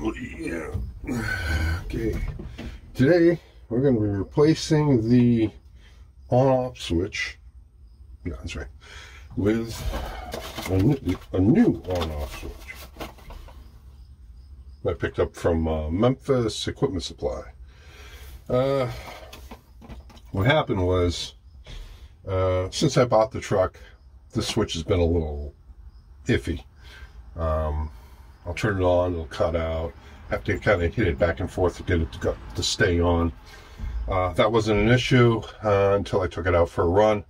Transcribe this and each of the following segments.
Yeah. Okay. Today we're going to be replacing the on-off switch. Yeah, that's right. With a new, a new on-off switch. I picked up from uh, Memphis Equipment Supply. Uh, what happened was, uh, since I bought the truck, the switch has been a little iffy. I'll turn it on, it'll cut out. Have to kind of hit it back and forth to get it to, go, to stay on. Uh, that wasn't an issue uh, until I took it out for a run.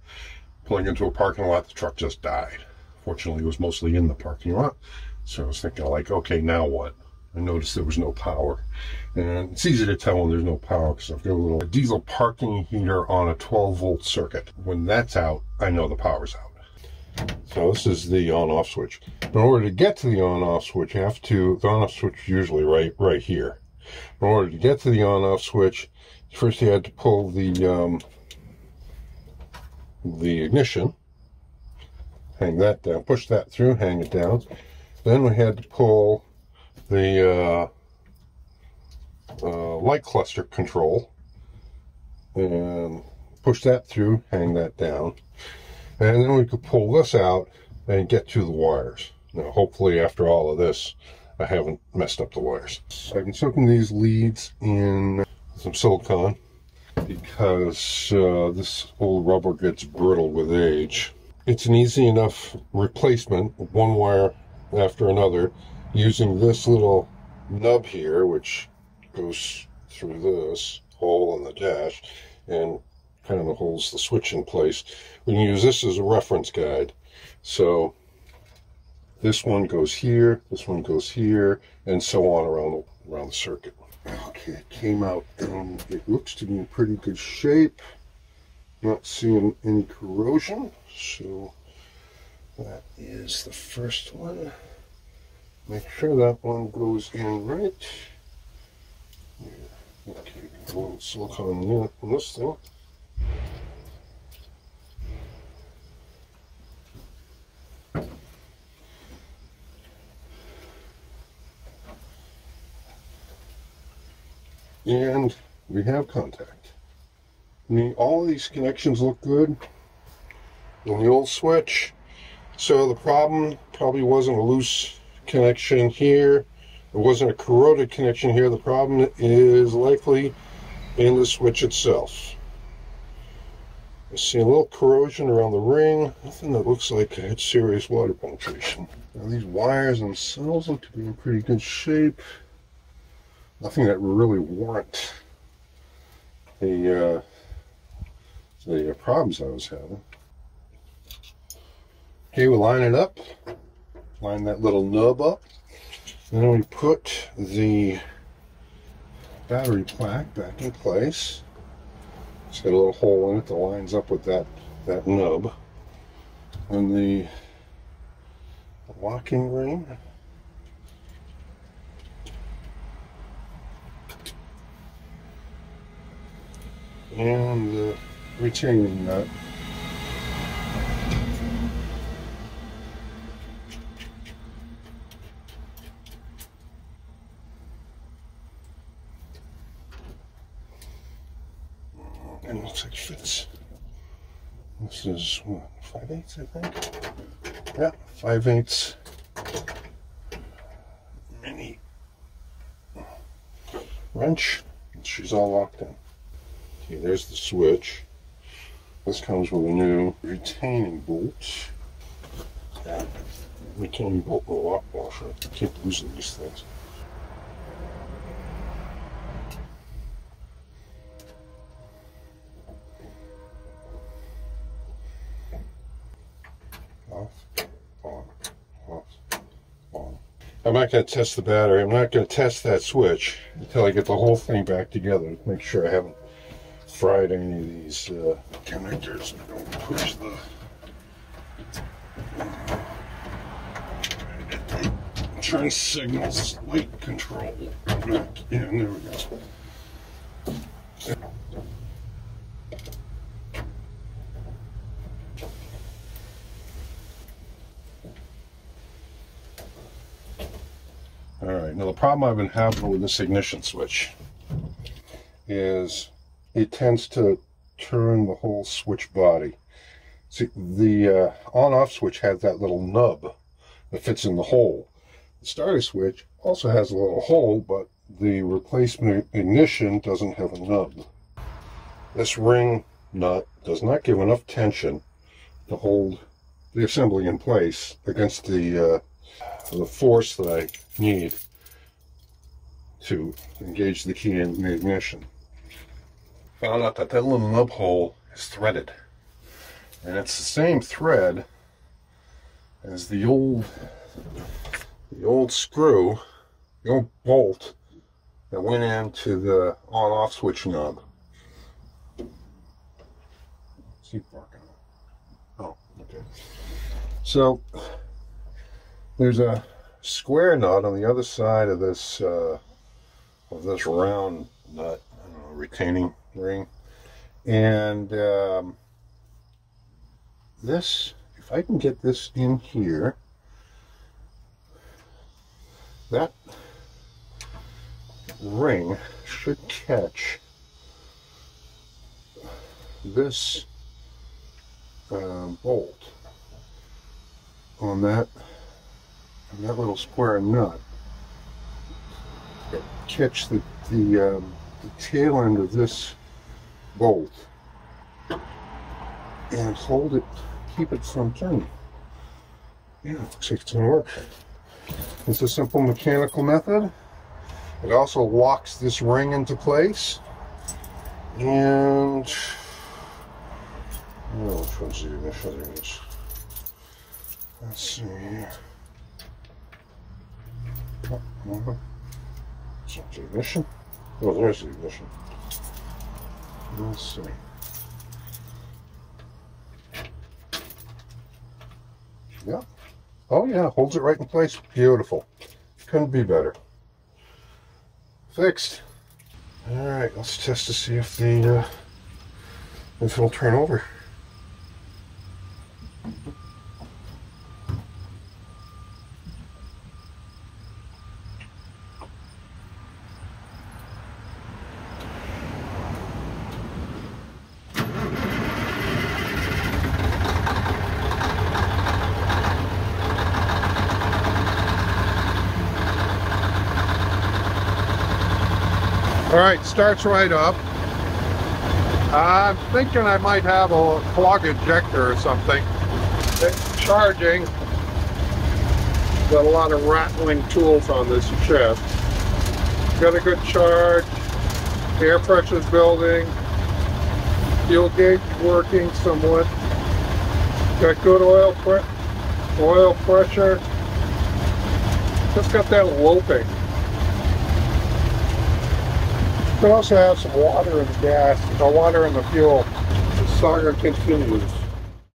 Pulling into a parking lot, the truck just died. Fortunately, it was mostly in the parking lot. So I was thinking like, okay, now what? I noticed there was no power. And it's easy to tell when there's no power because I've got a little diesel parking heater on a 12 volt circuit. When that's out, I know the power's out. So this is the on-off switch. In order to get to the on-off switch, you have to, the on-off switch is usually right, right here. In order to get to the on-off switch, first you had to pull the, um, the ignition, hang that down, push that through, hang it down. Then we had to pull the uh, uh, light cluster control and push that through, hang that down. And then we could pull this out and get to the wires. Now, hopefully after all of this, I haven't messed up the wires. So I've been soaking these leads in some silicone because uh, this old rubber gets brittle with age. It's an easy enough replacement, one wire after another, using this little nub here, which goes through this hole in the dash and kind of holds the switch in place. We can use this as a reference guide. So this one goes here, this one goes here, and so on around the, around the circuit. Okay, it came out and it looks to be in pretty good shape. Not seeing any corrosion, so that is the first one. Make sure that one goes in right. Yeah. Okay, a little silicone in this thing. And we have contact. I mean, all these connections look good in the old switch. So the problem probably wasn't a loose connection here. It wasn't a corroded connection here. The problem is likely in the switch itself. I see a little corrosion around the ring. Nothing that looks like it had serious water penetration. Now these wires themselves look to be in pretty good shape nothing that really warrant the uh, the problems I was having. Okay, we line it up, line that little nub up, and then we put the battery plaque back in place. It's got a little hole in it that lines up with that, that nub. And the locking ring and uh, the retaining nut. And looks like it fits. This is what, 5 eighths, I think? Yeah, 5 eighths. Mini wrench. She's all locked in. There's the switch. This comes with a new retaining bolt. That retaining bolt and a lock washer. I keep losing these things. Off, on, off, on. I'm not going to test the battery. I'm not going to test that switch until I get the whole thing back together to make sure I haven't fried any of these uh, connectors. Don't push the. Turn signals, light control. Yeah, there we go. All right, now the problem I've been having with this ignition switch is it tends to turn the whole switch body. See, the uh, on-off switch has that little nub that fits in the hole. The starter switch also has a little hole, but the replacement ignition doesn't have a nub. This ring nut does not give enough tension to hold the assembly in place against the uh, the force that I need to engage the key in the ignition. Found out that that little nub hole is threaded. And it's the same thread as the old the old screw, the old bolt that went into the on-off switch knob. See barking. Oh, okay. So there's a square nut on the other side of this uh, of this round nut, retaining ring, and um, this. If I can get this in here, that ring should catch this uh, bolt on that that little square nut. Catch the the, um, the tail end of this bolt and hold it, keep it from turning. Yeah, looks like it's gonna work. It's a simple mechanical method. It also locks this ring into place. And oh, which one's the is. Let's see here. Oh, uh-huh. the ignition. Oh, there's the ignition. Let's see. Yeah. Oh yeah, holds it right in place. Beautiful. Couldn't be better. Fixed. All right, let's test to see if the uh, if it'll turn over. All right, starts right up. I'm thinking I might have a plug injector or something. It's charging. Got a lot of rattling tools on this chip. Got a good charge. Air pressure's building. Fuel gauge working somewhat. Got good oil pre oil pressure. Just got that loping. Could also have some water in the gas, the water in the fuel. The saga continues.